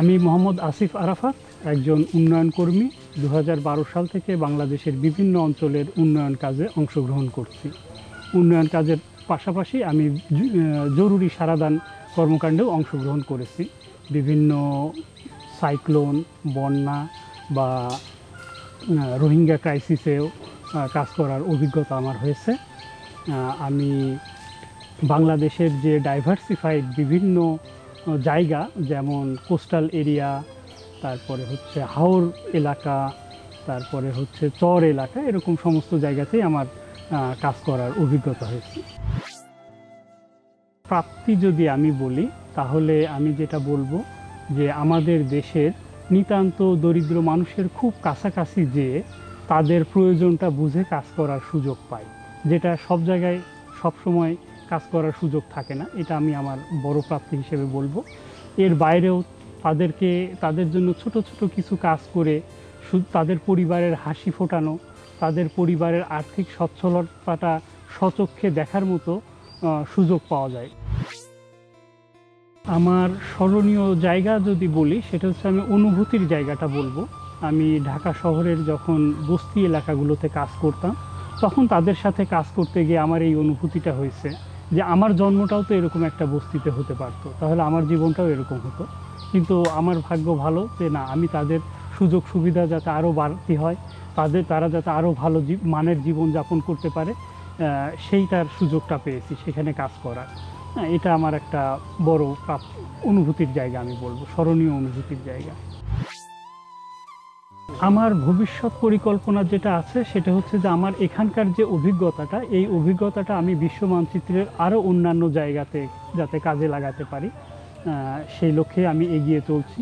আমি মোহাম্মদ আসিফ আরাফাত, একজন উন্নয়ন কর্মী। দু হাজার বারো সাল থেকে বাংলাদেশের বিভিন্ন অঞ্চলের উন্নয়ন কাজে অংশগ্রহণ করছি। উন্নয়ন কাজের পাশাপাশি আমি জরুরি সারাদান কর্মকাণ্ডেও অংশগ্রহণ করেছি। বিভিন্ন সাইক্লোন, বন্যা বা রোহিঙ্গা ক্রাইসিসেও কাজ করার অভিজ্ঞতা আমার হয়েছে। আমি বাংলাদেশের যে ডাইভার্সিফাইড বিভিন্ন জায়গা, যেমন কোস্টাল এরিয়া, তারপরে হচ্ছে হাওর এলাকা, তারপরে হচ্ছে চর এলাকা, এরকম সমস্ত জায়গাতেই আমার কাজ করার অভিজ্ঞতা হয়েছে। প্রাপ্তি যদি আমি বলি, তাহলে আমি যেটা বলব যে আমাদের দেশের নিতান্ত দরিদ্র মানুষের খুব কাছাকাছি যে তাদের প্রয়োজনটা বুঝে কাজ করার সুযোগ পায়, যেটা সব জায়গায় সব সময় কাজ করার সুযোগ থাকে না, এটা আমি আমার বড় প্রাপ্তি হিসেবে বলব। এর বাইরেও তাদেরকে, তাদের জন্য ছোট ছোট কিছু কাজ করে তাদের পরিবারের হাসি ফোটানো, তাদের পরিবারের আর্থিক সচ্ছলতাটা স্বচক্ষে দেখার মতো সুযোগ পাওয়া যায়। আমার স্মরণীয় জায়গা যদি বলি, সেটা হচ্ছে আমি অনুভূতির জায়গাটা বলব। আমি ঢাকা শহরের যখন বস্তি এলাকাগুলোতে কাজ করতাম, তখন তাদের সাথে কাজ করতে গিয়ে আমার এই অনুভূতিটা হয়েছে। যে আমার জন্মটাও তো এরকম একটা বস্তিতে হতে পারতো, তাহলে আমার জীবনটাও এরকম হতো। কিন্তু আমার ভাগ্য ভালো যে না, আমি তাদের সুযোগ সুবিধা যাতে আরও বাড়তি হয়, তাদের, তারা যাতে আরও ভালো মানের জীবন যাপন করতে পারে সেই তার সুযোগটা পেয়েছি সেখানে কাজ করার হ্যাঁ এটা আমার একটা বড় অনুভূতির জায়গা আমি বলব, স্মরণীয় অনুভূতির জায়গা। আমার ভবিষ্যৎ পরিকল্পনা যেটা আছে, সেটা হচ্ছে যে আমার এখানকার যে অভিজ্ঞতাটা, এই অভিজ্ঞতাটা আমি বিশ্ব মানচিত্রের আরও অন্যান্য জায়গাতে যাতে কাজে লাগাতে পারি সেই লক্ষ্যে আমি এগিয়ে চলছি।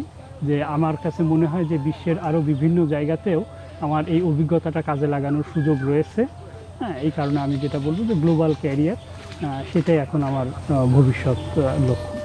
যে আমার কাছে মনে হয় যে বিশ্বের আরও বিভিন্ন জায়গাতেও আমার এই অভিজ্ঞতাটা কাজে লাগানোর সুযোগ রয়েছে। হ্যাঁ এই কারণে আমি যেটা বলব যে গ্লোবাল ক্যারিয়ার সেটাই এখন আমার ভবিষ্যৎ লক্ষ্য।